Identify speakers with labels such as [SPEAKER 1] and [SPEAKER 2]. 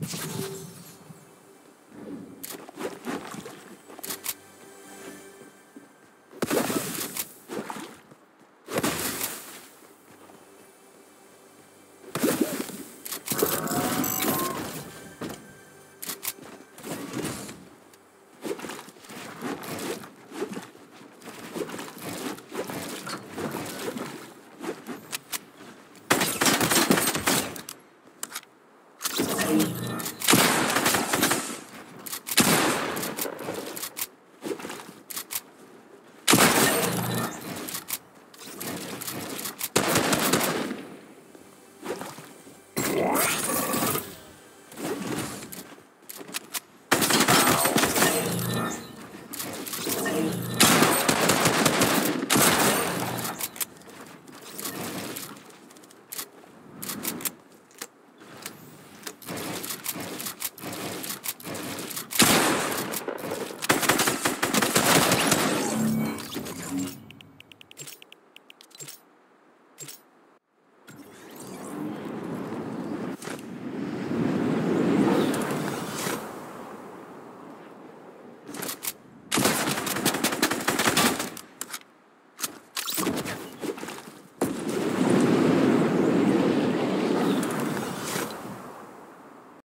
[SPEAKER 1] you Yeah.